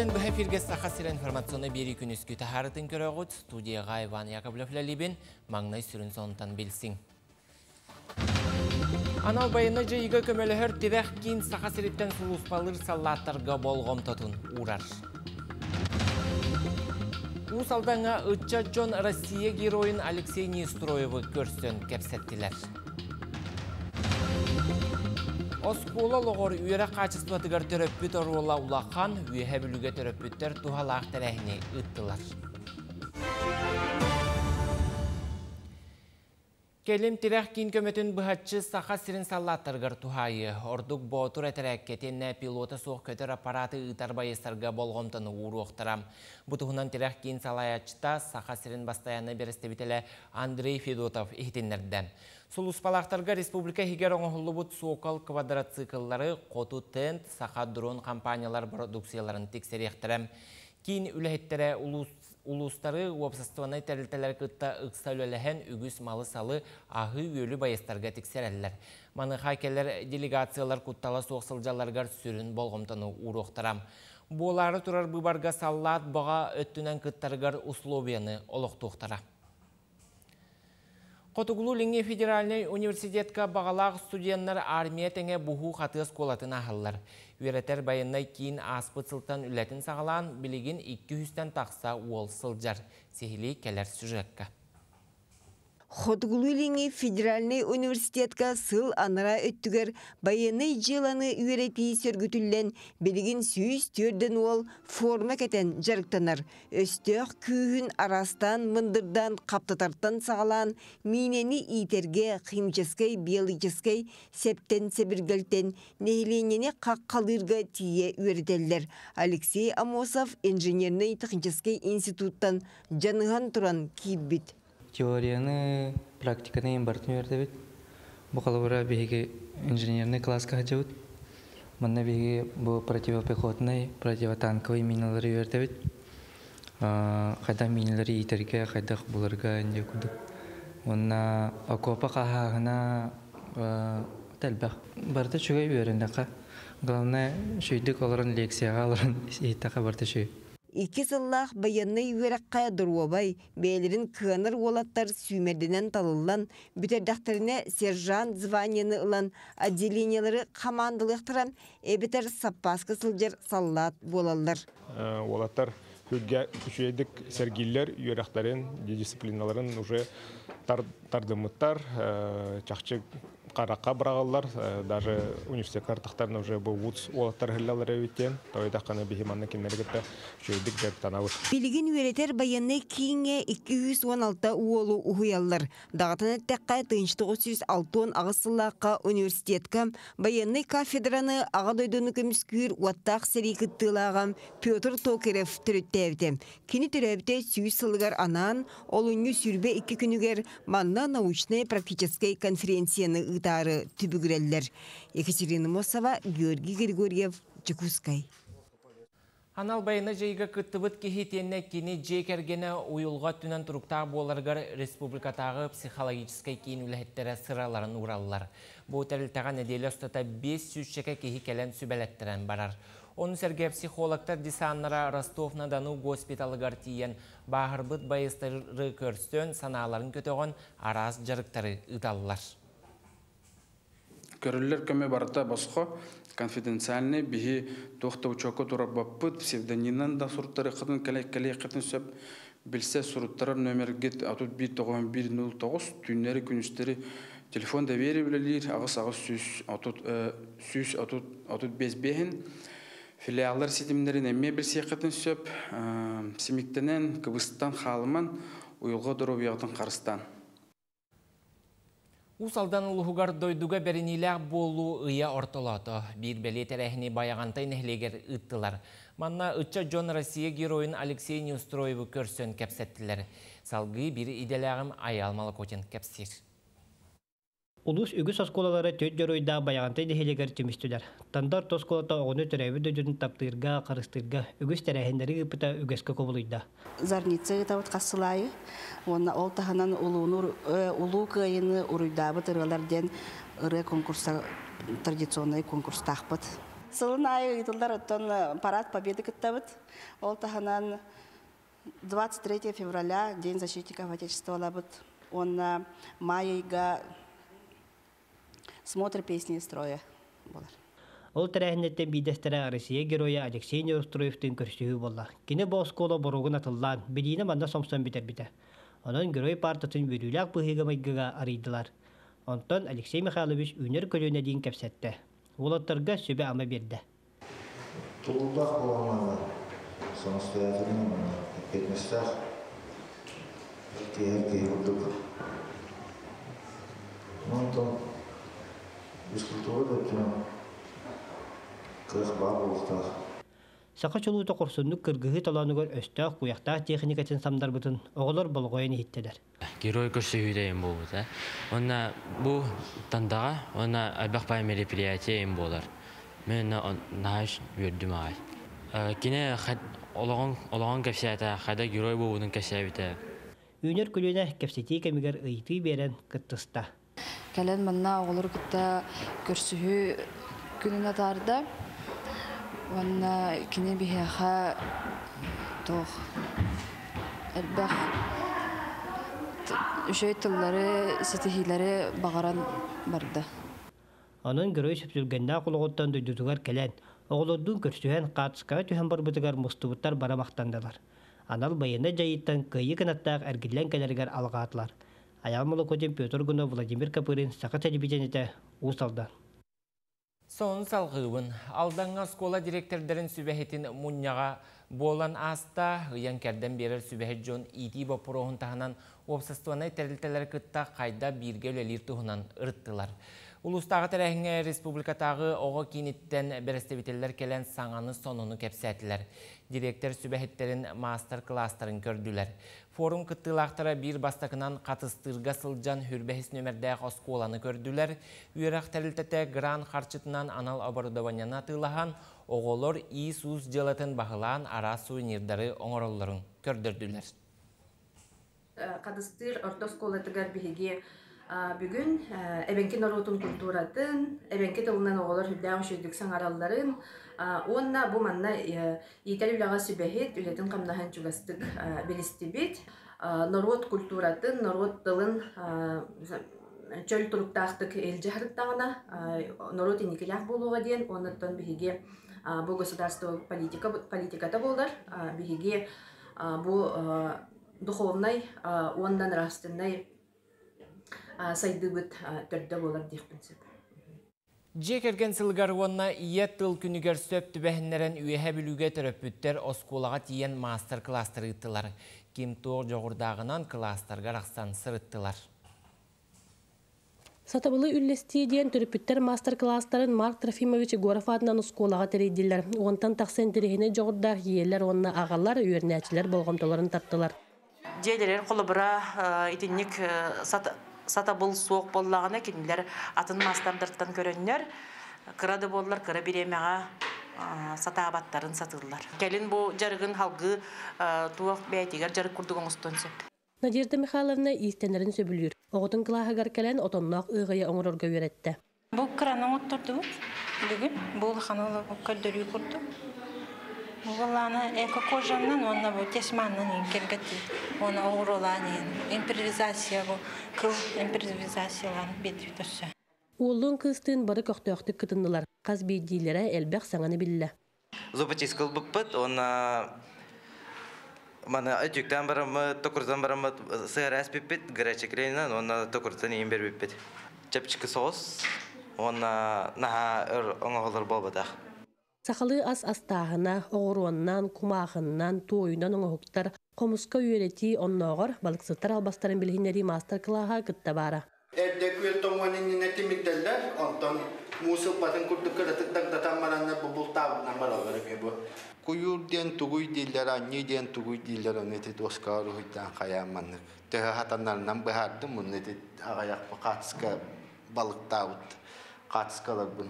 Онын бұл эфирге сақа информационы бері күн үскі тахарытын көріғыт, студияға Иван Яковлев ләлебен маңнай сүрін сонтан білсің. Анал байыны жайыға көмөліхір тирәқ кейін сақа сиреттен сұлуспалыр саллаттарға болғым тұтын урар. Усалдаңа ұтча Джон Россия героин Алексей Нестроевы көрсін кәпсеттілер. Оскула лоғыр үйері қачыстуатығар төрөппіт оруыла улақан, үйе бүліге төрөппіттер тухалақ тәрәхіне ұттылар. Келім тирәк кин көмөтін бұхатчы сақа сирин саллаттарғар тухайы. Ордук ботур әтірәккетен пилота соқ көтір аппараты ұтар байыстарға болғымтыны уру оқтырам. Бұтығынан тирәк кин салаячта сақа сирин бастаяны берестебітелі Андрей Федотов ихтенлерді. Сулуспалақтарға республика хигер оңғылы бұт соқал квадроциклары қоту тент сақа дрон компаниялар продукцияларын тексеректірім. Кейін үләхеттері улустары уапсастываны тәрілтелер кытта ықсал өләхен үгіс малы салы ағы өлі байыстарға тексерәлілер. Маны хакелер делегациялар куттала соқсылжаларғар сүрін болғымтаны уроқтарам. Болары тұрар бұбарға саллат бұға өттінен кыттарғар условияны олықтуқтара. Қотугулу Линге федеральный университетка бағалақ студенттер армия тәңе бұху қатыз колатын ағылар. Үйретер байыннай кейін аспыт сылтан үләтін сағалан білігін 200-тен тақса уол сылжар. Сехілей кәлер сүжекка. Хотгулулинги федеральный университетка сыл анара өттүгер байыны жыланы үйрепи сөргүтүллен билигин сүйіз төрден ол форма кетен жарыктанар. Өстөк күйін арастан мындырдан каптатартан сағалан минени итерге химической биологической септен себиргелтен нехиленене каккалырга тие үйретеллер. Алексей Амосов инженерный технический институттан жаныган туран кийбит теорияны практиканы ең бартын үйертебит бұқалыбыра беге инженерный класска хачабыт манна беге бу противопехотный противотанковый миналары үйертебит кайда миналары итерге кайда буларга инде кудук онна окопа кахагына тәлбәк барда чугай үйерендека главное шүйдік оларын лекцияға оларын иттака барда шүй Ики сыллах байынны үйераққа дұруабай, бәйлерін кыаныр олаттар сүймерденен талылан, бүтердақтарына сержант званияны ылан отделениялары командылықтыран, әбітер саппаскы сылжар саллат болалар. Олаттар хүгге күшейдік сәргейлер үйерақтарын, дисциплиналарын уже тардымыттар, чақчы қараққа бірағалар, даже университет картақтарына уже бұл вуз олаттар хиллалар өйттен, тойда қаны бихиманны кемнергетті шөйдік деп танабыз. Билигин үйретер баянны кейінге 216 уолу ухуяллар. Дағатын әттәққа тыншты 306 ағысылаққа университетка баянны кафедраны аға дойдыны көміскүйір уаттақ сәрі кыттылағам Петр Токерев түріттәвді. Кені түрәбді сүйіс сылығар анан, олыңы сүрбе 2 күнігер манна научный практической конференцияны ытары түбігіреллер. Екатерина Мосова, Георгий Григорьев, Чекускай. Анал байына жайға кыттыбыт кехетенне кені жекергені уйылға түнен тұрықтағы боларғар республикатағы психологическай кейін үләхеттері сыраларын уралылар. Бұл тәрілтіған әделі ұстата 500 шеке кехи кәлен сүбәлеттерін барар. Оны сәрге психологтар десаннара Ростовна Дану госпиталыгар тиен бағырбыт байыстыры көрстен саналарын көтеғын араз жарықтары ұдалылар. Көрілер көмі барыта босқо конфиденциальный биһи тухта учоко турабаппыт псевдонинан да сурттары кытын калай калай кытын сөп билсе суруттарар номер гет атут бир тогон бир нул тогуз түннери күнүстери телефон доверие билелир агыс агыс сүз атут сүз атут атут без бехин билсе кытын сөп симиктенен кыбыстан халыман уюлга доробиягытын карыстан. Усалдан улуғығар дойдуға бәрініләқ болу ұя ортолаты. Bir бәле тәрәхіне баяғантай нәхлегер ұттылар. Манна ұтча Джон Россия героин Алексей Неустроевы көрсен кәпсеттілер. Салғы бір иделәғім аялмалы көтен кәпсер. Улус үгіс осколалары төт жөрөйда баяғантай дехелегер түмістілер. Тандар тосколата оғыны төрәбі дөжін таптырға, қарыстырға, үгіс тәрәхендері үпіта үгіскі көбілуйда. Зарница тават қасылайы, оны ол таханан улу кайыны уруйдабы тырылар ден ыры конкурса, традиционный конкурс тақпыт. Сылын айы итылдар оттон парад победы кыттабыт. Ол таханан 23 февраля День защитников Отечества лабыт. Он на майыга смотр песни из строя. болар. Ол тәрәһиннәттен бидәстәрә Россия героя Алексей Неустроевтың көрсүһү болла. Кине боскола боругун атыллан, бидине манда сомсон битер бите. Онон герой партатын бүрүләк быһыга майгыга арыйдылар. Онтон Алексей Михайлович үнер көлөнә дейін кәпсәтте. Улаттарга сөбе ама берді. Тулдақ болғанмады. Самостоятельно мына пять местах. Физкультура деп жүрөм. Кырк бар болуктар. Сақа чулуыта құрсыннық кыргыһы таланығыр өстәқ куяқтақ техникасын самдар бұтын оғылар болғойын хиттедер. герой көрсөһүүдейин болбут э онна бу тандаға онна албакпай мероприятие им болар мен нааш үрдүм ай кине ологон ологон кепсията хада герой болуунун кепсиябите Үнер күліне кәпсети кәмігер ыйты берен кыттыста. Кәлен манна оғылыр кітта көрсүһү күнүнө тарда. Ванна кини бихеха тох элбах үшөй тыллары ситихилери багаран барды. Онын герой сөпсүлгенна құлығыттан дөйдүтігер кәлен, оғылырдың көрсүһен қатысқа түһен барбытыгар мұстыбыттар барамақтандылар. Анал байыны жайыттан кыйы кынаттақ әргілен кәлергер алғатлар. Аял Молокотин Петр Гуно Владимир Капырин сақы телевидениеде усалдан. Соң салғыбын, алдаңа скола директордарын сүбәхетін мұнняға болан аста, ұян кәрден берер сүбәхет жон ити бапыроғын тағынан опсастуанай тәрілтелер кытта қайда бирге өлелер тұғынан ұрттылар. Улустағы тәрәхіңе республикатағы оғы кенеттен берестебетелер келен саңаны соныны кәпсәтілер. Директор сүбәхеттерін мастер-кластарын көрділер. Форум кыттылақтара бір бастакынан қатыстырға сылжан хүрбәхіс нөмірдәқ осколаны көрділер. Үйрақ тәрілтеті гран қарчытынан анал оборудованияна тылахан оғолор Иисус жылатын бағылан ара сувенирдары оңыролларын көрдірділер. Қадыстыр ортос колетігер бігі бүгін әбенкен орутун культуратын, әбенке тылынан шүйдік саңаралларын, онна бұл манна етәл үліға сүбәхет үлетін қамнахан чугастык белістебет, народ культуратын, народ тылын чөл туруктаахтык элжи харыттагына народ иникелях болуға дейін, оннаттан биһиге бу государство политика политиката болдар биһиге бу духовный ондан нравственный сайдыбыт төрдө болар диэх принцип. Жекерген сылгар онна ие тыл күнігер сөп түбәхіннерін үйеһе білуге төрөппүттер осколаға тиен мастер-кластер ыттылар. Ким тоғ жоғырдағынан кластарға рақсан сырыттылар. Сатабылы үллести диен төрүпүттер мастер-класстарын Марк Трофимович Горов адынан усколага терейдилер. Онтан тақсен терехине жоғырдақ иелер онна ағалар үйернәчілер болғамтоларын таптылар. Жейлерер қолыбыра итинник сатабыл соқ боллағына кенілер атын мастардырттан көрөннер. Кырады боллар, кыра биремеға сатабаттарын сатылар. Келін бұл жарығын халғы туақ бәйтігер жарық күрдігін ұстын сеп. Надежда Михайловна истенерин сөбүлүр. Оготун кылаһагар келен отоннак ыгыя оңорорго үйрәтте. Бу краның оттурду бүгүн бул ханала көлдөрү курду. Валана эко кожаннан онна бу тесманнан ингергети. Она оңоролани импровизация бу кыл импровизациялан бетүтөсө. Улун кыстын бары көктөктүк кытындылар. Каз бейдилere элбек саңаны билле. Зубачис кылбыппыт, она Мана өтүктен барамы, токурдан барамы сыр әспеппет, горячий крейнан, онна токурдан ең бербеппет. Чепчики соус, онна наха өр оңағылар болбадақ. Сақалы ас астағына, оғыруаннан, кумағыннан, тойынан оңағықтар, қомысқа үйрети оннағыр, балықсыттар албастарын білгенері мастер-клаға кітті бара. Эрдекуел томуанын нетимигделлер, онтон мусыл батын курдук кырытыктак датамаранна. Катыскалар бун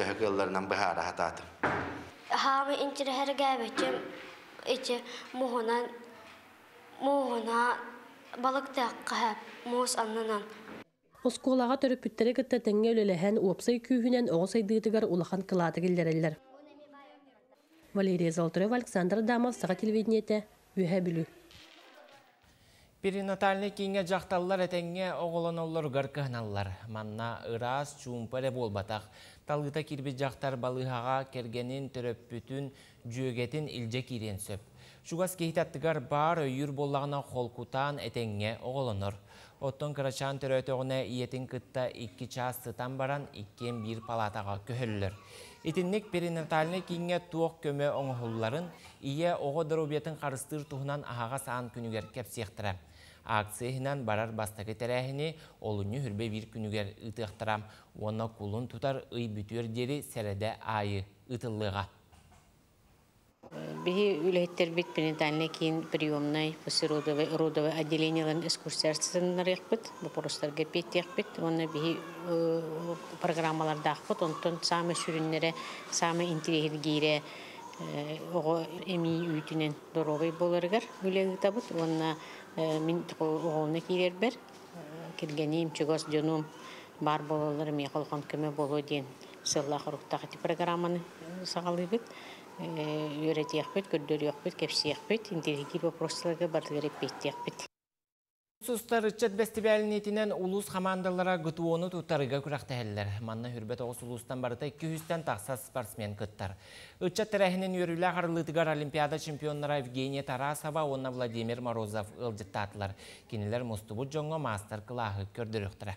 көрдөрө. Төһө кылларынан быхара хататы. Хами интирхер гәбетем иче мухунан мухуна балык таққап мус аннанан Осколаға төрөпүттері кытта тәңге өлеләһән уопсай күйінен оғысайдыытыгар улахан кылаты келдерелер. Валерия Золотарева, Александр Дамов, Саға телевидениеті, Үйә білу. Перинатальный кеңе жақталылар әтәңге оғылан ғар кығыналар. Манна ырас чумпаре болбатақ. Талғыта кирбі жақтар балыхаға кергенін түріп бүтін жүйегетін илже кирен сөп. Шугас кейтаттығар бар өйір боллағына қолкутан әтәңге оғыланыр. Оттон кырачан төрөтөғіне иетін кытта 2 час сытан баран 2-1 палатаға көхілілер. Итинник перинатальный кеңе туох көмө оңғылларын ие оғы дұрубетін қарыстыр туғынан ағаға саан күнігер кепсектірі. Акцияһынан барар бастакы тәрәһіне олуны хүрбе бир күнігер ытықтырам. Оны кулын тутар ый бүтер дери сәрәдә айы ытыллыға. Бихи үлэхеттер бит перинатальный кийин приемной после родовой родовой отделенияларын экскурсиясынарыхпыт, вопростарга петтехпит, оны бихи программалардахпыт, онтон самый сүрүннере, самый интересгире ого эми үйтүнен доровый боларыгар үлэгитабыт, онна мин оголна кирербер, киргеним, чугос жонум бар болалар, ми колхон көмө боло диен сыллах рухтахати программаны сагалыбыт үйрәтияқпет, көрдөрияқпет, кепсияқпет, интеллигив вопросларға бардығыр еппеттияқпет. Сустар ычет бестибәлінетінен улус командалара гытуону туттарыга күрәқтәһелләр. Манна хүрбәт оғыс улустан барыта 200-тен тақса спортсмен кыттар. Ычет тәрәһінен йөрүлә қарылытыгар Олимпиада чемпионнара Евгения Тарасова, онна Владимир Морозов ылжыттатылар. Кенелер мұстыбыт жоңға мастер кылағы көрдіріқтірі.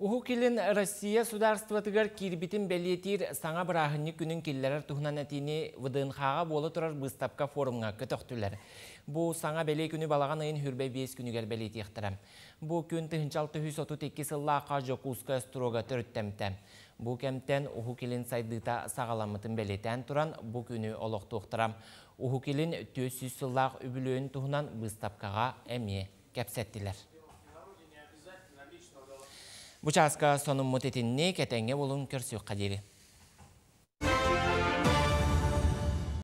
Уху килин Россия сударстватыгар кирбитин белетир саңа бұрағыны күнін келлерер тұхынан әтіні вднх болы тұрар бұстапка форумға көтіқтілер. Бұ саңа беле күні балаған айын хүрбе 5 күнігер белеті ектірім. Бұ күн түхінчал түхіс оту теккі сыллақа жоқуска строга түріттемті. Бұ кәмтен уху килин сайдыта сағаламытын белетен тұран бұ күні олық тұқтырам. Уху килин 400 сыллақ үбілуін тұхынан бұстапкаға әме кәпсеттілер. Бучаска сонун мутетинни кетеңге болун көрсүк кадири.